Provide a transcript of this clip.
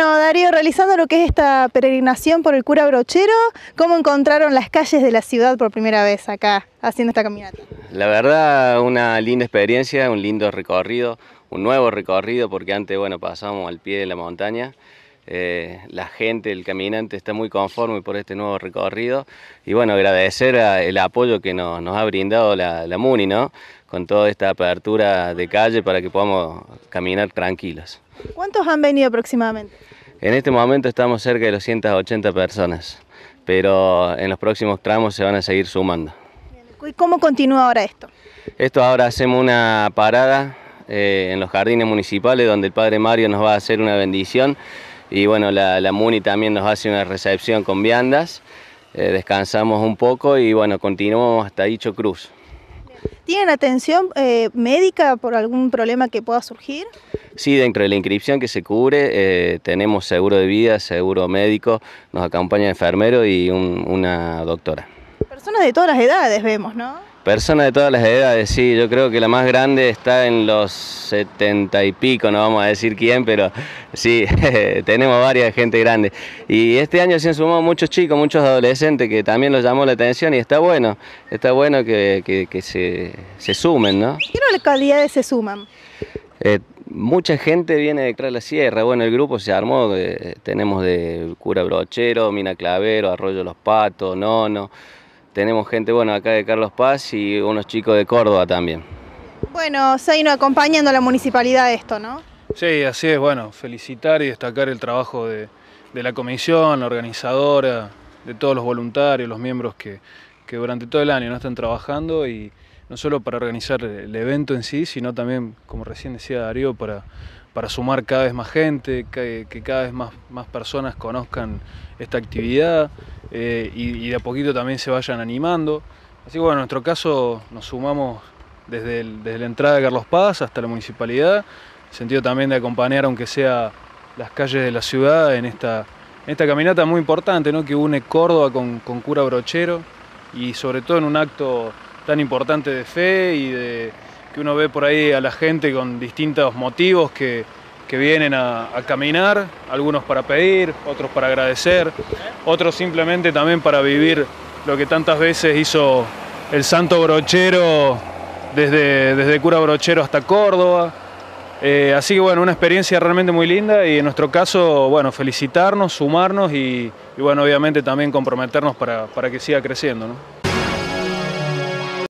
Bueno, Darío, realizando lo que es esta peregrinación por el cura brochero, ¿cómo encontraron las calles de la ciudad por primera vez acá haciendo esta caminata? La verdad, una linda experiencia, un lindo recorrido, un nuevo recorrido, porque antes, bueno, pasamos al pie de la montaña. Eh, la gente, el caminante está muy conforme por este nuevo recorrido y bueno, agradecer el apoyo que nos, ha brindado la, la MUNI, ¿no? Con toda esta apertura de calle para que podamos caminar tranquilos. ¿Cuántos han venido aproximadamente? En este momento estamos cerca de los 180 personas, pero en los próximos tramos se van a seguir sumando. ¿Y cómo continúa ahora esto? Esto ahora hacemos una parada eh, en los jardines municipales donde el Padre Mario nos va a hacer una bendición y bueno, la, MUNI también nos hace una recepción con viandas, eh, descansamos un poco y bueno, continuamos hasta Dicho Cruz. ¿Tienen atención eh, médica por algún problema que pueda surgir? Sí, dentro de la inscripción que se cubre eh, tenemos seguro de vida, seguro médico, nos acompaña enfermero y una doctora. Personas de todas las edades vemos, ¿no? Personas de todas las edades, sí, yo creo que la más grande está en los setenta y pico, no vamos a decir quién, pero sí, tenemos varias gente grande. Y este año se han sumado muchos chicos, muchos adolescentes que también los llamó la atención y está bueno, está bueno que, se, sumen, ¿no? ¿Qué localidades se suman? Eh, mucha gente viene de la Sierra, bueno, el grupo se armó, eh, tenemos de Cura Brochero, Mina Clavero, Arroyo Los Patos, Nono tenemos gente bueno acá de Carlos Paz y unos chicos de Córdoba también. Bueno, Seino, acompañando a la municipalidad esto, ¿no? Sí, así es, bueno, felicitar y destacar el trabajo de, la comisión, la organizadora, de todos los voluntarios, los miembros que, durante todo el año no están trabajando y no solo para organizar el evento en sí, sino también, como recién decía Darío, para, para sumar cada vez más gente, que, cada vez más, más personas conozcan esta actividad eh, y, de a poquito también se vayan animando. Así que bueno, en nuestro caso nos sumamos desde, la entrada de Carlos Paz hasta la municipalidad, en sentido también de acompañar aunque sea las calles de la ciudad en esta, esta caminata muy importante ¿no? que une Córdoba con, con Cura Brochero y sobre todo en un acto tan importante de fe y de que uno ve por ahí a la gente con distintos motivos que, que vienen a, caminar, algunos para pedir, otros para agradecer, otros simplemente también para vivir lo que tantas veces hizo el santo brochero desde, desde cura brochero hasta Córdoba. Eh, así que bueno, una experiencia realmente muy linda y en nuestro caso, bueno, felicitarnos, sumarnos y, bueno, obviamente también comprometernos para, para que siga creciendo. ¿no?